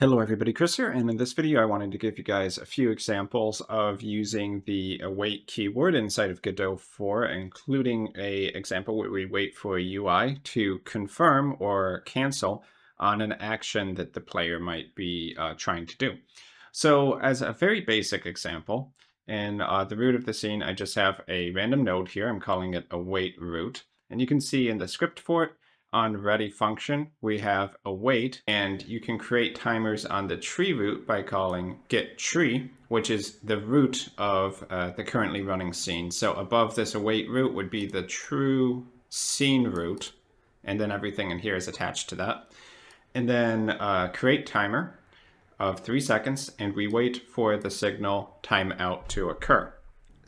Hello everybody, Chris here, and in this video I wanted to give you guys a few examples of using the await keyword inside of Godot 4, including a example where we wait for a UI to confirm or cancel on an action that the player might be uh, trying to do. So as a very basic example, in uh, the root of the scene, I just have a random node here. I'm calling it await root. And you can see in the script for it, on ready function, we have await, and you can create timers on the tree root by calling get tree, which is the root of uh, the currently running scene. So above this await root would be the true scene root, and then everything in here is attached to that. And then uh, create timer of three seconds, and we wait for the signal timeout to occur.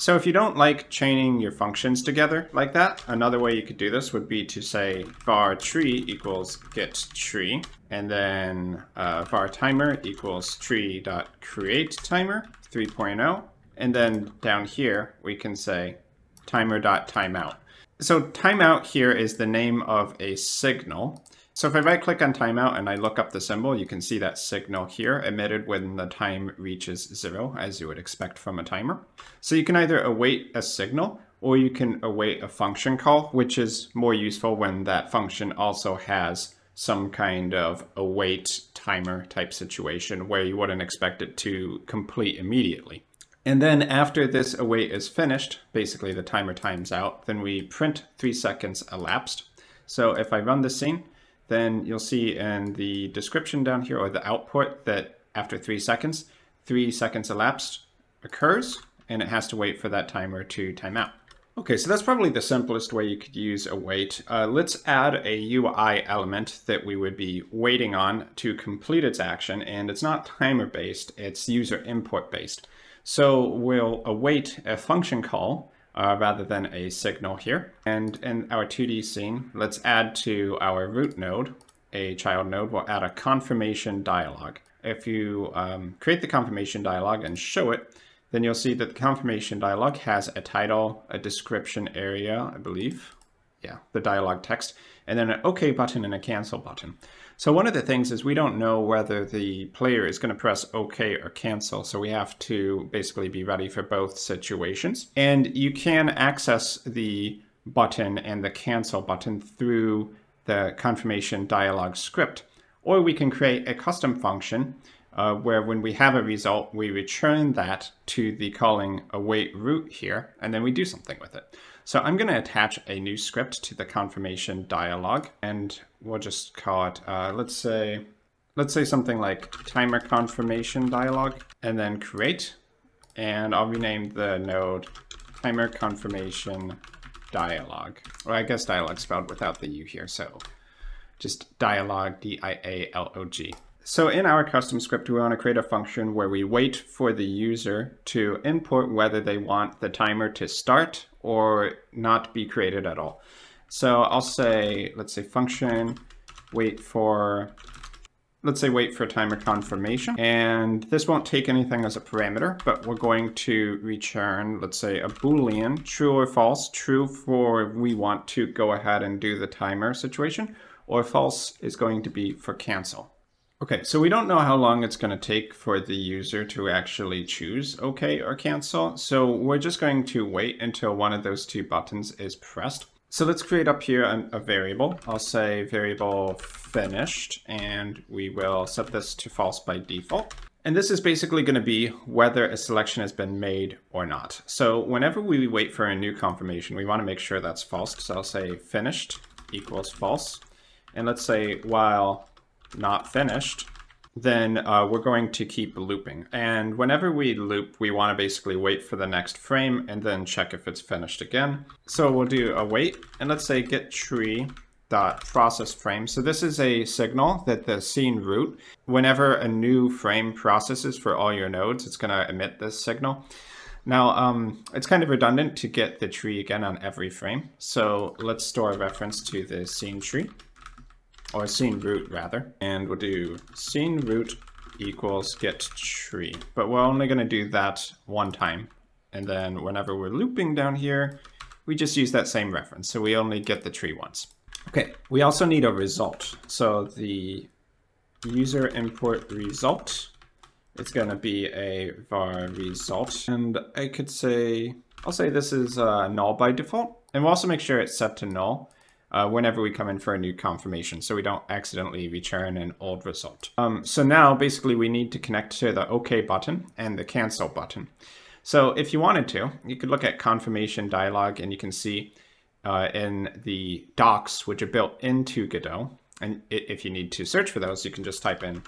So if you don't like chaining your functions together like that, another way you could do this would be to say var tree equals get tree, and then uh, var timer equals tree dot create timer 3.0, and then down here we can say timer dot timeout. So timeout here is the name of a signal, so if I right click on timeout and I look up the symbol, you can see that signal here emitted when the time reaches zero, as you would expect from a timer. So you can either await a signal or you can await a function call, which is more useful when that function also has some kind of await timer type situation where you wouldn't expect it to complete immediately. And then after this await is finished, basically the timer times out, then we print three seconds elapsed. So if I run this scene, then you'll see in the description down here or the output that after three seconds, three seconds elapsed occurs and it has to wait for that timer to time out. Okay, so that's probably the simplest way you could use await. Uh, let's add a UI element that we would be waiting on to complete its action, and it's not timer based, it's user input based. So we'll await a function call uh, rather than a signal here. And in our 2D scene, let's add to our root node, a child node, we'll add a confirmation dialog. If you um, create the confirmation dialog and show it, then you'll see that the confirmation dialog has a title, a description area, I believe. Yeah, the dialog text, and then an OK button and a cancel button. So one of the things is we don't know whether the player is going to press OK or cancel. So we have to basically be ready for both situations. And you can access the button and the cancel button through the confirmation dialog script. Or we can create a custom function uh, where when we have a result, we return that to the calling await root here, and then we do something with it. So I'm going to attach a new script to the confirmation dialog, and we'll just call it, uh, let's say, let's say something like timer confirmation dialog, and then create, and I'll rename the node timer confirmation dialog. Or I guess dialog spelled without the U here, so just dialog, D-I-A-L-O-G. So in our custom script, we want to create a function where we wait for the user to input whether they want the timer to start or not be created at all. So I'll say, let's say function wait for, let's say wait for timer confirmation. And this won't take anything as a parameter, but we're going to return, let's say a Boolean, true or false, true for we want to go ahead and do the timer situation, or false is going to be for cancel. Okay, so we don't know how long it's going to take for the user to actually choose OK or cancel. So we're just going to wait until one of those two buttons is pressed. So let's create up here a, a variable. I'll say variable finished, and we will set this to false by default. And this is basically going to be whether a selection has been made or not. So whenever we wait for a new confirmation, we want to make sure that's false. So I'll say finished equals false. And let's say while not finished, then uh, we're going to keep looping. And whenever we loop, we want to basically wait for the next frame and then check if it's finished again. So we'll do await, and let's say get tree dot process frame. So this is a signal that the scene root, whenever a new frame processes for all your nodes, it's going to emit this signal. Now, um, it's kind of redundant to get the tree again on every frame. So let's store a reference to the scene tree or scene root rather, and we'll do scene root equals get tree. But we're only going to do that one time. And then whenever we're looping down here, we just use that same reference. So we only get the tree once. Okay, we also need a result. So the user import result. It's going to be a var result. And I could say, I'll say this is uh, null by default. And we'll also make sure it's set to null uh, whenever we come in for a new confirmation so we don't accidentally return an old result. Um, so now basically we need to connect to the OK button and the cancel button. So if you wanted to, you could look at confirmation dialog and you can see uh, in the docs, which are built into Godot, and if you need to search for those, you can just type in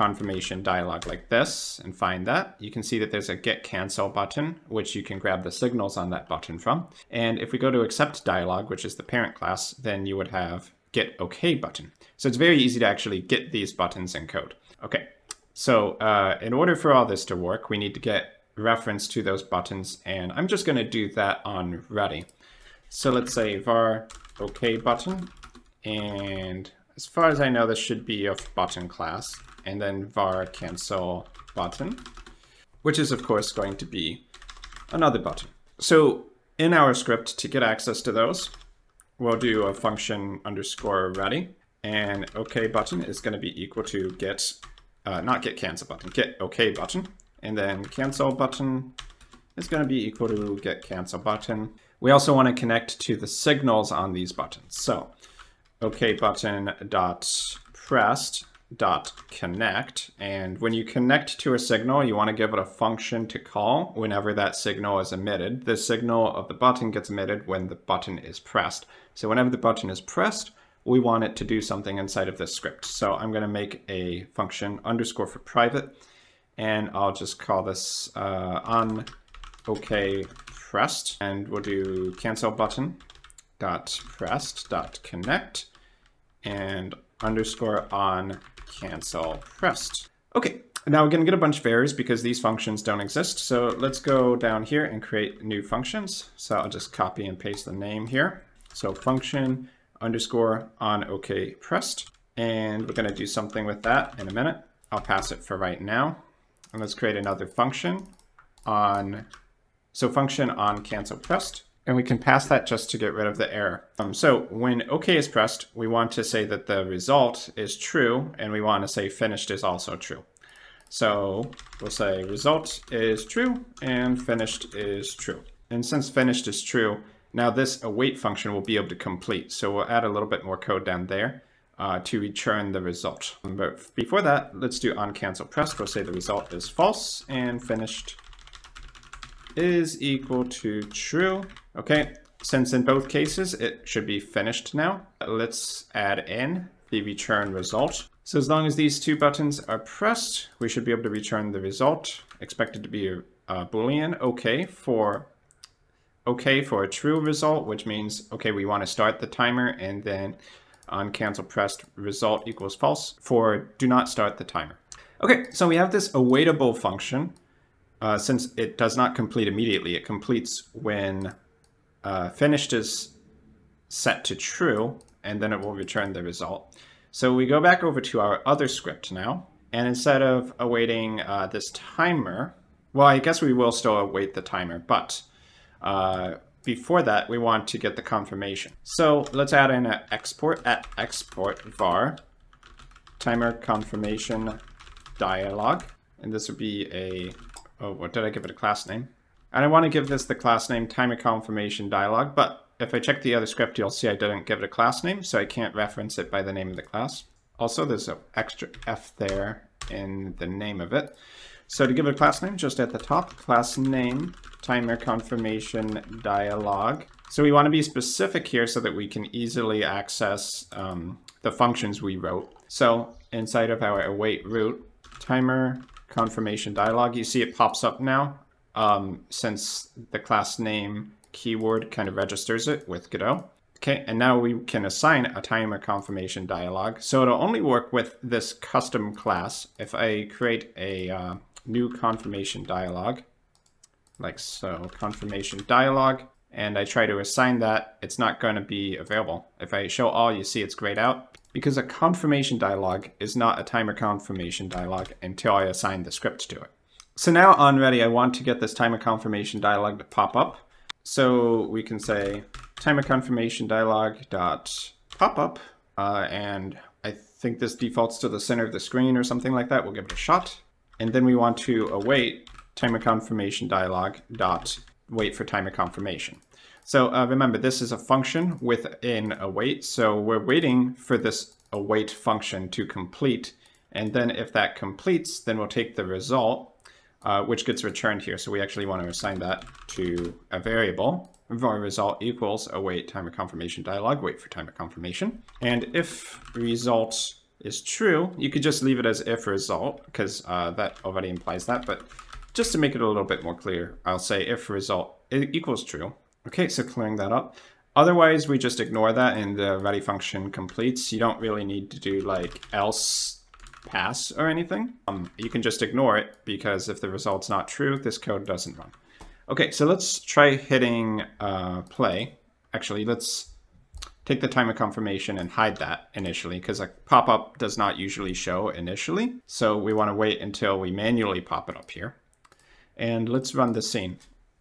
confirmation dialog like this and find that. You can see that there's a get cancel button, which you can grab the signals on that button from. And if we go to accept dialog, which is the parent class, then you would have get OK button. So it's very easy to actually get these buttons in code. Okay, so uh, in order for all this to work, we need to get reference to those buttons, and I'm just going to do that on ready. So let's say var OK button, and as far as I know, this should be a button class and then var cancel button, which is of course going to be another button. So in our script to get access to those, we'll do a function underscore ready and OK button is going to be equal to get, uh, not get cancel button, get OK button. And then cancel button is going to be equal to get cancel button. We also want to connect to the signals on these buttons. So OK button dot pressed dot connect. And when you connect to a signal you want to give it a function to call whenever that signal is emitted. The signal of the button gets emitted when the button is pressed. So whenever the button is pressed we want it to do something inside of this script. So i'm going to make a function underscore for private and i'll just call this uh, on okay pressed. And we'll do cancel button dot pressed dot connect and underscore on cancel pressed. Okay, now we're going to get a bunch of errors because these functions don't exist. So let's go down here and create new functions. So I'll just copy and paste the name here. So function underscore on OK pressed. And we're going to do something with that in a minute. I'll pass it for right now. And let's create another function on, so function on cancel pressed and we can pass that just to get rid of the error. Um, so when OK is pressed, we want to say that the result is true, and we want to say finished is also true. So we'll say result is true and finished is true. And since finished is true, now this await function will be able to complete. So we'll add a little bit more code down there uh, to return the result. But before that, let's do on cancel pressed. We'll say the result is false and finished is equal to true. Okay, since in both cases it should be finished now, let's add in the return result. So as long as these two buttons are pressed, we should be able to return the result, expected to be a, boolean okay for okay for a true result, which means okay we want to start the timer and then on cancel pressed result equals false for do not start the timer. Okay, so we have this awaitable function uh, since it does not complete immediately, it completes when uh, finished is set to true, and then it will return the result. So we go back over to our other script now, and instead of awaiting uh, this timer, well, I guess we will still await the timer, but uh, before that, we want to get the confirmation. So let's add in an export at export var timer confirmation dialog, and this would be a oh, what did I give it a class name? And I want to give this the class name timer confirmation dialog, but if I check the other script, you'll see I didn't give it a class name, so I can't reference it by the name of the class. Also, there's an extra F there in the name of it. So to give it a class name, just at the top, class name, timer confirmation dialog. So we want to be specific here so that we can easily access um, the functions we wrote. So inside of our await root, timer confirmation dialog. You see it pops up now um, since the class name keyword kind of registers it with Godot. Okay, and now we can assign a timer confirmation dialog. So it'll only work with this custom class. If I create a uh, new confirmation dialog, like so, confirmation dialog, and I try to assign that, it's not going to be available. If I show all, you see it's grayed out because a confirmation dialog is not a timer confirmation dialog until I assign the script to it. So now on ready, I want to get this timer confirmation dialog to pop up. So we can say timer confirmation dialog dot pop up, uh, and I think this defaults to the center of the screen or something like that. We'll give it a shot. And then we want to await timer confirmation dialog dot wait for timer confirmation. So uh, remember, this is a function within await. So we're waiting for this await function to complete. And then if that completes, then we'll take the result, uh, which gets returned here. So we actually want to assign that to a variable. Our result equals await timer confirmation dialog, wait for timer confirmation. And if result is true, you could just leave it as if result, because uh, that already implies that. But just to make it a little bit more clear, I'll say if result equals true. Okay, so clearing that up. Otherwise, we just ignore that and the ready function completes. You don't really need to do like else pass or anything. Um, you can just ignore it because if the result's not true, this code doesn't run. Okay, so let's try hitting uh, play. Actually, let's take the time of confirmation and hide that initially because a pop-up does not usually show initially. So we want to wait until we manually pop it up here. And let's run the scene.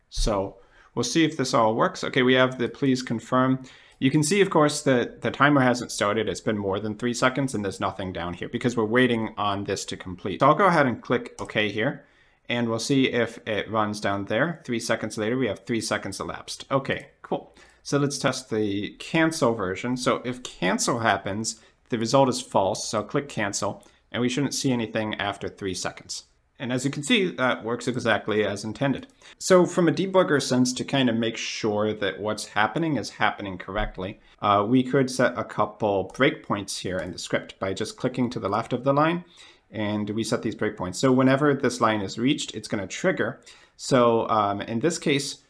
So we'll see if this all works. Okay, we have the please confirm. You can see, of course, that the timer hasn't started. It's been more than three seconds and there's nothing down here because we're waiting on this to complete. So I'll go ahead and click OK here and we'll see if it runs down there. Three seconds later, we have three seconds elapsed. Okay, cool. So let's test the cancel version. So if cancel happens, the result is false. So I'll click cancel and we shouldn't see anything after three seconds. And as you can see, that works exactly as intended. So from a debugger sense, to kind of make sure that what's happening is happening correctly, uh, we could set a couple breakpoints here in the script by just clicking to the left of the line and we set these breakpoints. So whenever this line is reached, it's going to trigger. So um, in this case,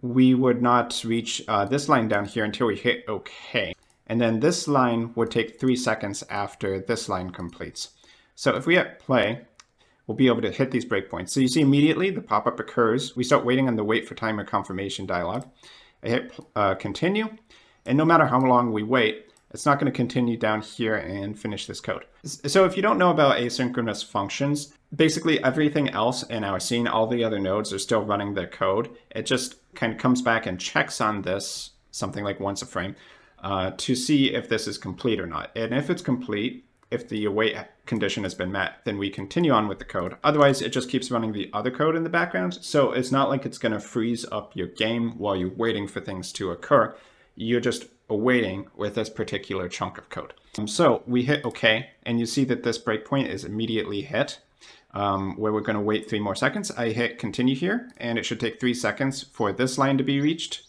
we would not reach uh, this line down here until we hit OK. And then this line would take three seconds after this line completes. So if we hit play, we'll be able to hit these breakpoints. So you see immediately the pop-up occurs. We start waiting on the wait for timer confirmation dialog. I hit uh, continue, and no matter how long we wait, it's not going to continue down here and finish this code. So if you don't know about asynchronous functions, basically everything else in our scene, all the other nodes are still running their code. It just kind of comes back and checks on this, something like once a frame, uh, to see if this is complete or not. And if it's complete, if the await condition has been met, then we continue on with the code. Otherwise, it just keeps running the other code in the background. So it's not like it's going to freeze up your game while you're waiting for things to occur. You're just awaiting with this particular chunk of code. Um, so we hit OK, and you see that this breakpoint is immediately hit. Um, where we're going to wait three more seconds. I hit continue here, and it should take three seconds for this line to be reached.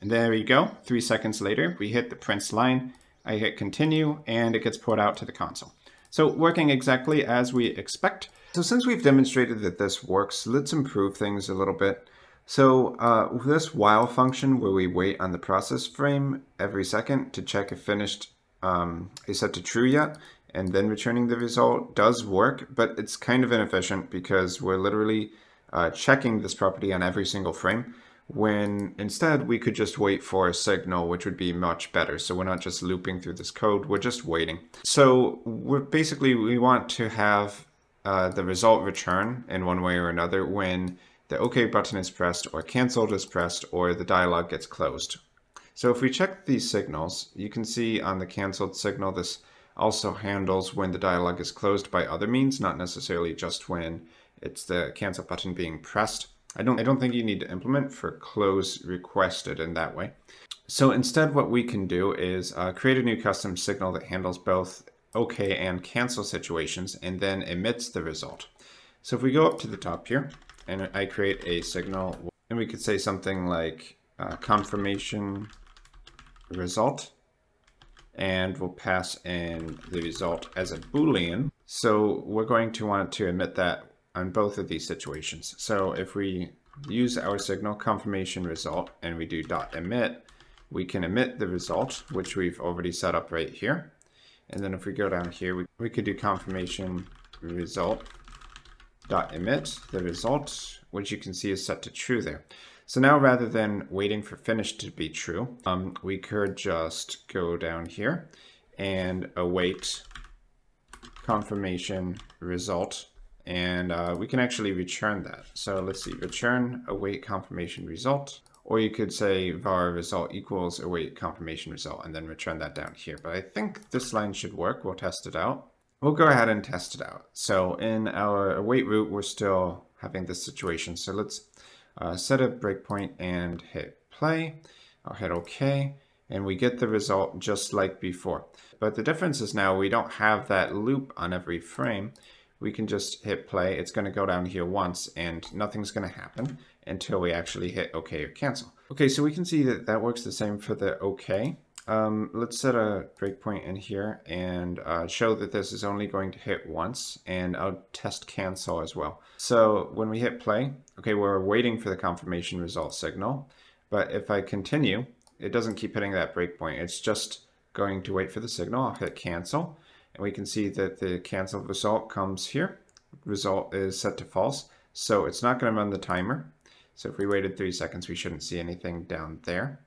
And there we go. Three seconds later, we hit the Prince line, I hit continue and it gets put out to the console. So working exactly as we expect. So since we've demonstrated that this works, let's improve things a little bit. So uh, this while function where we wait on the process frame every second to check if finished um, is set to true yet, and then returning the result does work, but it's kind of inefficient because we're literally uh, checking this property on every single frame when instead we could just wait for a signal, which would be much better. So we're not just looping through this code, we're just waiting. So we're basically, we want to have uh, the result return in one way or another when the OK button is pressed or canceled is pressed or the dialog gets closed. So if we check these signals, you can see on the canceled signal, this also handles when the dialog is closed by other means, not necessarily just when it's the cancel button being pressed. I don't, I don't think you need to implement for close requested in that way. So instead what we can do is uh, create a new custom signal that handles both OK and cancel situations and then emits the result. So if we go up to the top here and I create a signal and we could say something like uh, confirmation result and we'll pass in the result as a boolean. So we're going to want to emit that on both of these situations. So if we use our signal confirmation result and we do dot emit, we can emit the result, which we've already set up right here. And then if we go down here, we, we could do confirmation result dot emit the result, which you can see is set to true there. So now rather than waiting for finish to be true, um, we could just go down here and await confirmation result and uh, we can actually return that. So let's see, return await confirmation result, or you could say var result equals await confirmation result and then return that down here. But I think this line should work. We'll test it out. We'll go ahead and test it out. So in our await root, we're still having this situation. So let's uh, set a breakpoint and hit play. I'll hit OK, and we get the result just like before. But the difference is now we don't have that loop on every frame. We can just hit play. It's going to go down here once, and nothing's going to happen until we actually hit OK or cancel. Okay, so we can see that that works the same for the OK. Um, let's set a breakpoint in here and uh, show that this is only going to hit once and I'll test cancel as well. So when we hit play, okay, we're waiting for the confirmation result signal, but if I continue, it doesn't keep hitting that breakpoint. It's just going to wait for the signal. I'll hit cancel we can see that the canceled result comes here. Result is set to false, so it's not going to run the timer. So if we waited three seconds, we shouldn't see anything down there.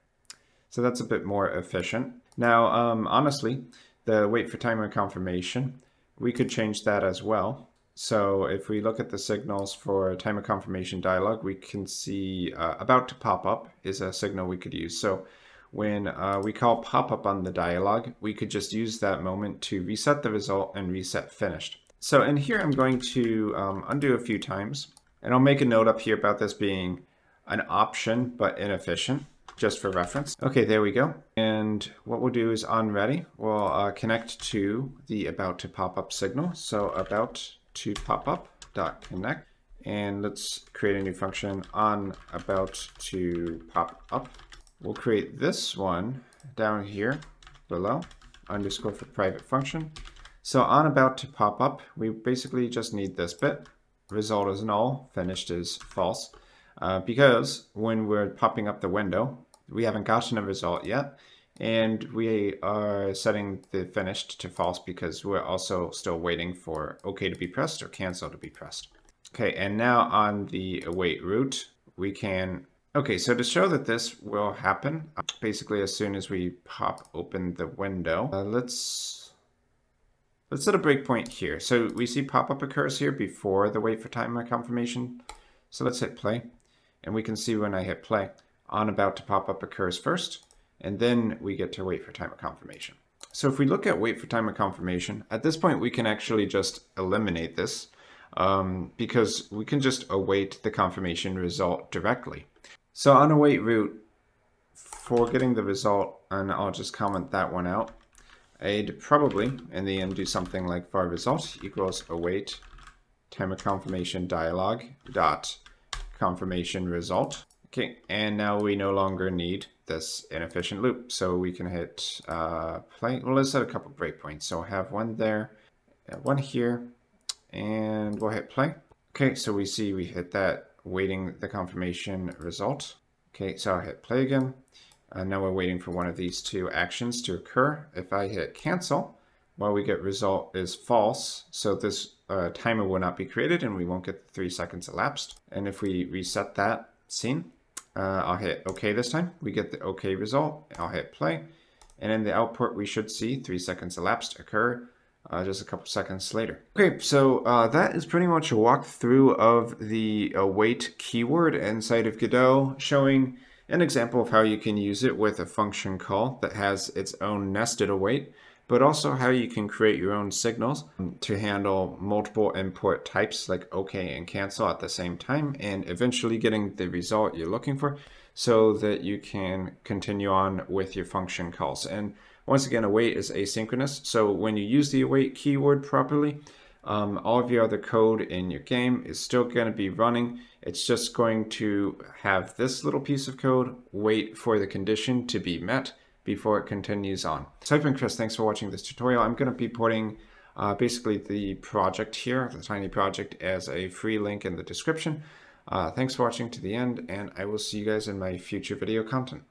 So that's a bit more efficient. Now, um, honestly, the wait for timer confirmation, we could change that as well. So if we look at the signals for timer confirmation dialog, we can see uh, about to pop up is a signal we could use. So when uh, we call pop up on the dialog, we could just use that moment to reset the result and reset finished. So in here, I'm going to um, undo a few times and I'll make a note up here about this being an option, but inefficient just for reference. Okay, there we go. And what we'll do is on ready, we'll uh, connect to the about to pop up signal. So about to pop up dot connect. And let's create a new function on about to pop up. We'll create this one down here below, underscore for private function. So on about to pop up, we basically just need this bit. Result is null, finished is false. Uh, because when we're popping up the window, we haven't gotten a result yet. And we are setting the finished to false because we're also still waiting for OK to be pressed or cancel to be pressed. Okay, and now on the await root, we can... Okay, so to show that this will happen, basically as soon as we pop open the window, uh, let's let's set a breakpoint here. So we see pop-up occurs here before the wait for timer confirmation. So let's hit play, and we can see when I hit play, on about to pop up occurs first, and then we get to wait for timer confirmation. So if we look at wait for timer confirmation, at this point we can actually just eliminate this um, because we can just await the confirmation result directly. So on await root, for getting the result, and I'll just comment that one out, I'd probably in the end do something like var result equals await timer confirmation dialog dot confirmation result. Okay, and now we no longer need this inefficient loop. So we can hit uh, play. Well, let's set a couple breakpoints. So I have one there, one here, and we'll hit play. Okay, so we see we hit that waiting the confirmation result. Okay, so I'll hit play again. And now we're waiting for one of these two actions to occur. If I hit cancel, what we get result is false. So this uh, timer will not be created and we won't get three seconds elapsed. And if we reset that scene, uh, I'll hit OK this time. We get the OK result. I'll hit play. And in the output, we should see three seconds elapsed occur uh, just a couple seconds later. Okay, so uh, that is pretty much a walkthrough of the await keyword inside of Godot, showing an example of how you can use it with a function call that has its own nested await but also how you can create your own signals to handle multiple input types like OK and cancel at the same time and eventually getting the result you're looking for so that you can continue on with your function calls. And once again, await is asynchronous. So when you use the await keyword properly, um, all of your other code in your game is still going to be running. It's just going to have this little piece of code wait for the condition to be met before it continues on. So I've been Chris, thanks for watching this tutorial. I'm going to be putting uh, basically the project here, the tiny project, as a free link in the description. Uh, thanks for watching to the end, and I will see you guys in my future video content.